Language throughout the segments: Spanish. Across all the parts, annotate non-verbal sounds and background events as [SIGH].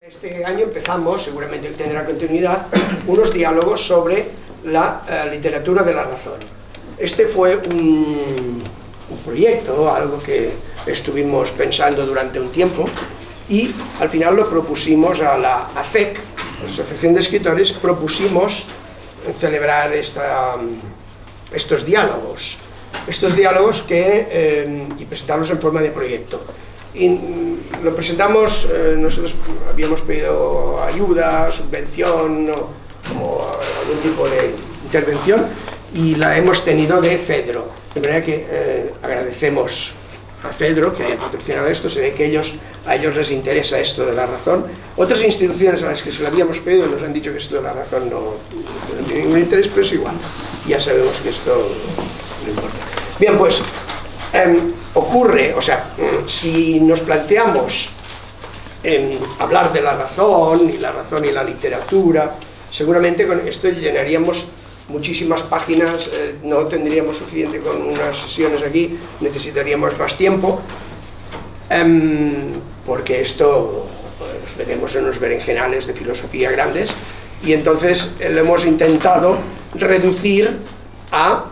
Este año empezamos, seguramente tendrá continuidad, [CLEARS THROAT] unos diálogos sobre la eh, literatura de la razón. Este fue un, un proyecto, algo que estuvimos pensando durante un tiempo y al final lo propusimos a la AFEC, la Asociación de Escritores, propusimos celebrar esta, estos diálogos, estos diálogos que, eh, y presentarlos en forma de proyecto. Y lo presentamos, eh, nosotros habíamos pedido ayuda, subvención o algún tipo de intervención y la hemos tenido de Cedro. De manera que eh, agradecemos a Cedro que haya patrocinado esto, se ve que ellos, a ellos les interesa esto de la razón. Otras instituciones a las que se lo habíamos pedido nos han dicho que esto de la razón no, tiene ningún interés, pero es igual. Ya sabemos que esto no importa. Bien, pues eh, ocurre, o sea, si nos planteamos en hablar de la razón, y la razón y la literatura, seguramente con esto llenaríamos muchísimas páginas, eh, no tendríamos suficiente con unas sesiones aquí, necesitaríamos más tiempo, eh, porque esto pues, nos veremos en los berenjenales de filosofía grandes, y entonces eh, lo hemos intentado reducir a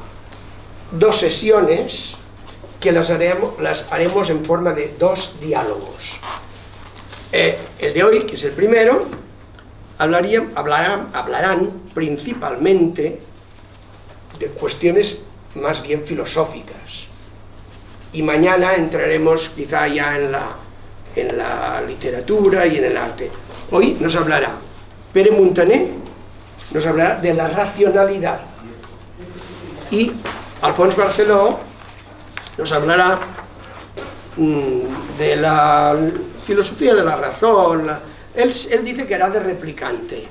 dos sesiones que las haremos, las haremos en forma de dos diálogos. Eh, el de hoy, que es el primero, hablarían, hablarán, hablarán principalmente de cuestiones más bien filosóficas. Y mañana entraremos quizá ya en la, en la literatura y en el arte. Hoy nos hablará Pere Montaner, nos hablará de la racionalidad. Y Alfons Barceló nos hablará mmm, de la filosofía de la razón. La, él, él, dice que era de replicante,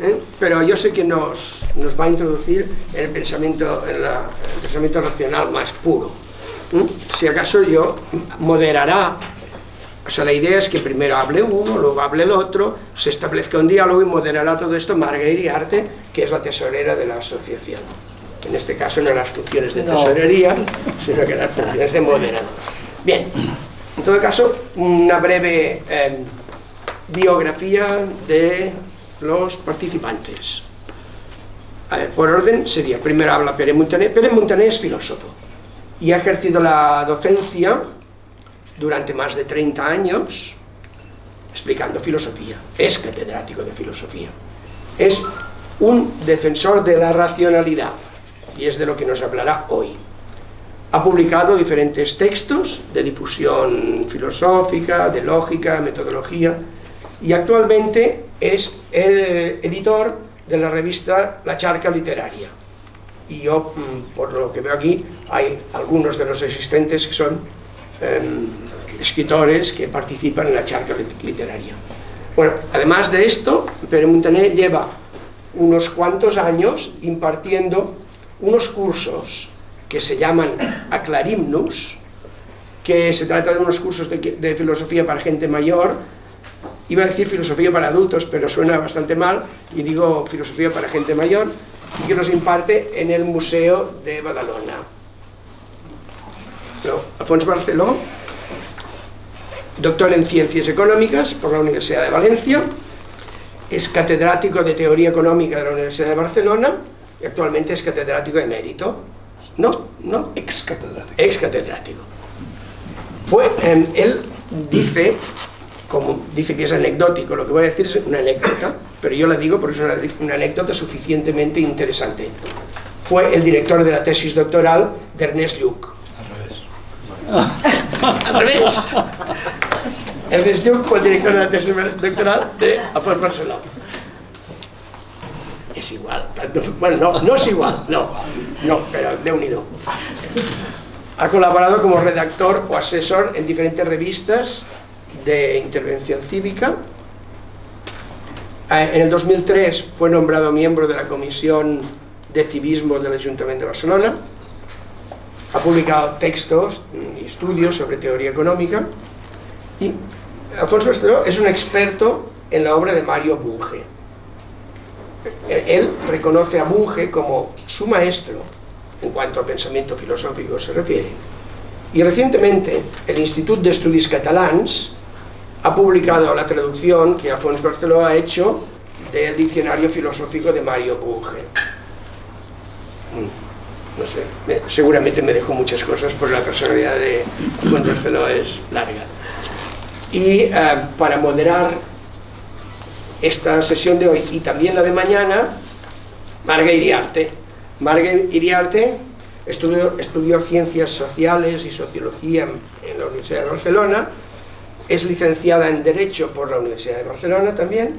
¿eh? pero yo sé que nos, nos, va a introducir el pensamiento, en la, el pensamiento racional más puro. ¿eh? Si acaso yo moderará, o sea, la idea es que primero hable uno, luego hable el otro, se establezca un diálogo y moderará todo esto Marguerite Arte, que es la tesorera de la asociación en este caso no las funciones de tesorería, no. sino que las funciones de moderador. Bien, en todo caso, una breve eh, biografía de los participantes. Ver, por orden sería, primero habla Pérez Montaner. Pérez Montaner es filósofo y ha ejercido la docencia durante más de 30 años explicando filosofía. Es catedrático de filosofía. Es un defensor de la racionalidad y es de lo que nos hablará hoy. Ha publicado diferentes textos de difusión filosófica, de lógica, metodología, y actualmente es el editor de la revista La Charca Literaria. Y yo, mm, por lo que veo aquí, hay algunos de los existentes que son eh, escritores que participan en la Charca Literaria. Bueno, además de esto, Pere Montaner lleva unos cuantos años impartiendo unos cursos que se llaman Aclarimnus, que se trata de unos cursos de, filosofía para gente mayor, iba a decir filosofía para adultos, pero suena bastante mal, y digo filosofía para gente mayor, y que los imparte en el Museo de Badalona. No, Alfons Barceló, doctor en Ciencias Económicas por la Universidad de Valencia, es catedrático de Teoría Económica de la Universidad de Barcelona, y actualmente es catedrático de mérito. No, no. Ex catedrático. Ex catedrático. Fue, eh, él dice, como dice que es anecdótico, lo que voy a decir es una anécdota, pero yo la digo porque es una, una anécdota suficientemente interesante. Fue el director de la tesis doctoral de Ernest Lluch. Al revés. [LAUGHS] Al revés. Ernest Lluch fue el director de la tesis doctoral de Alfons Barceló es igual. Bueno, no, no es igual, no, no, pero de unido. Ha colaborado como redactor o asesor en diferentes revistas de intervención cívica. En el 2003 fue nombrado miembro de la Comisión de Civismo del Ayuntamiento de Barcelona. ha publicado textos y estudios sobre teoría económica y Alfonso Barceló es un experto en la obra de Mario Bunge. Él reconoce a Bunge como su maestro en cuanto a pensamiento filosófico se refiere. Y recientemente el Institut d'Estudis Catalans ha publicado la traducción que Alfonso Barceló ha hecho del diccionario filosófico de Mario Bunge. Mm, no sé, seguramente me dejó muchas cosas porque la personalidad de Alfonso Barceló es larga. Y eh, para moderar esta sesión de hoy y también la de mañana, Marga Iriarte. Marga Iriarte estudió, estudió Ciencias Sociales y Sociología en la Universidad de Barcelona, es licenciada en Derecho por la Universidad de Barcelona también,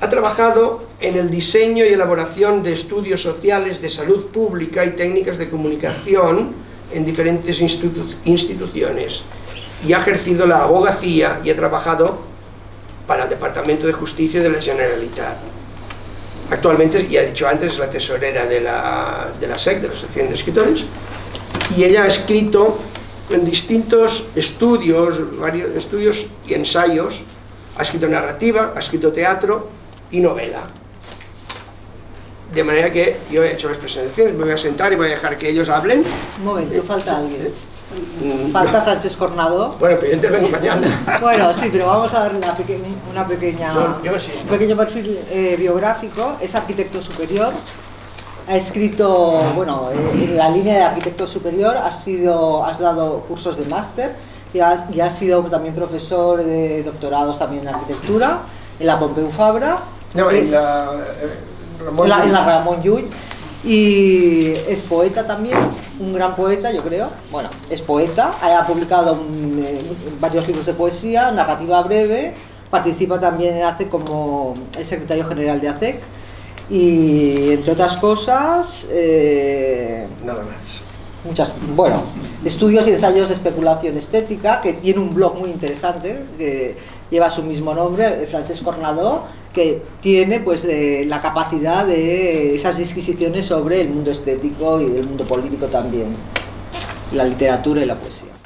ha trabajado en el diseño y elaboración de estudios sociales de salud pública y técnicas de comunicación en diferentes institu instituciones y ha ejercido la abogacía y ha trabajado para el Departamento de Justicia de la Generalitat. Actualmente, ya he dicho antes, es la tesorera de la, de la SEC, de la Asociación de Escritores, y ella ha escrito en distintos estudios, varios estudios y ensayos, ha escrito narrativa, ha escrito teatro y novela. De manera que yo he hecho las presentaciones, me voy a sentar y voy a dejar que ellos hablen. Un momento, falta alguien. Falta Frances Cornado. Bueno, pero yo intervengo mañana. [LAUGHS] Bueno, sí, pero vamos a darle una, peque una pequeña, no, yo sí. un pequeño perfil eh, biográfico. Es arquitecto superior. Ha escrito, bueno, eh, en la línea de arquitecto superior has, sido, has dado cursos de máster y has, y has sido también profesor de doctorados también en arquitectura en la Pompeu Fabra. No, en la, eh, Ramón la, en la Ramón Llull y es poeta también, un gran poeta yo creo, bueno, es poeta, ha publicado un, eh, varios libros de poesía, narrativa breve, participa también en ACEC como el secretario general de ACEC y entre otras cosas... Eh, Nada más. Muchas, bueno, estudios y ensayos de especulación estética, que tiene un blog muy interesante, que lleva su mismo nombre, Francesc Cornador, que tiene pues la capacidad de esas disquisiciones sobre el mundo estético y el mundo político también, la literatura y la poesía.